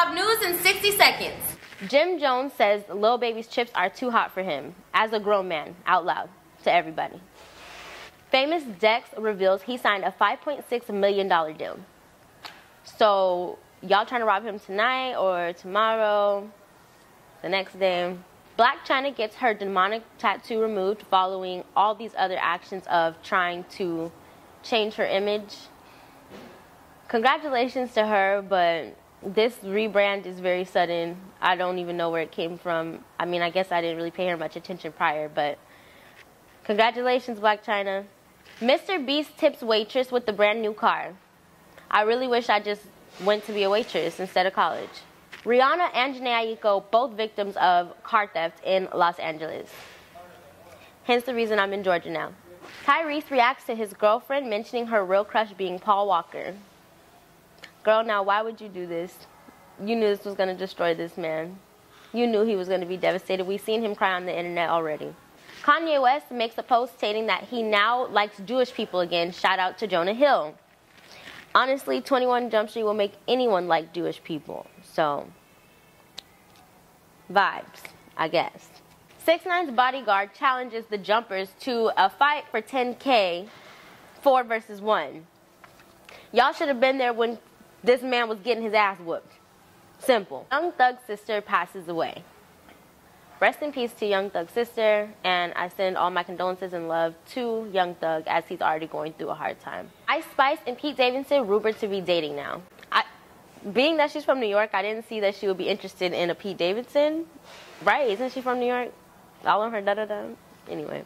Top news in 60 seconds. Jim Jones says Lil Baby's chips are too hot for him, as a grown man, out loud, to everybody. Famous Dex reveals he signed a $5.6 million deal. So, y'all trying to rob him tonight or tomorrow, the next day? Black Chyna gets her demonic tattoo removed following all these other actions of trying to change her image. Congratulations to her, but this rebrand is very sudden. I don't even know where it came from. I mean, I guess I didn't really pay her much attention prior, but congratulations, Black Chyna. Mr. Beast tips waitress with the brand new car. I really wish I just went to be a waitress instead of college. Rihanna and Jhené Aiko, both victims of car theft in Los Angeles. Hence the reason I'm in Georgia now. Tyrese reacts to his girlfriend mentioning her real crush being Paul Walker. Girl, now why would you do this? You knew this was going to destroy this man. You knew he was going to be devastated. We've seen him cry on the internet already. Kanye West makes a post stating that he now likes Jewish people again. Shout out to Jonah Hill. Honestly, 21 Jump Street will make anyone like Jewish people. So, vibes, I guess. 6 9's bodyguard challenges the jumpers to a fight for 10K, 4 versus 1. Y'all should have been there when this man was getting his ass whooped. Simple. Young Thug's sister passes away. Rest in peace to Young Thug's sister, and I send all my condolences and love to Young Thug as he's already going through a hard time. Ice Spice and Pete Davidson rumored to be dating now. I, being that she's from New York, I didn't see that she would be interested in a Pete Davidson. Right? Isn't she from New York? All of her da da da. Anyway.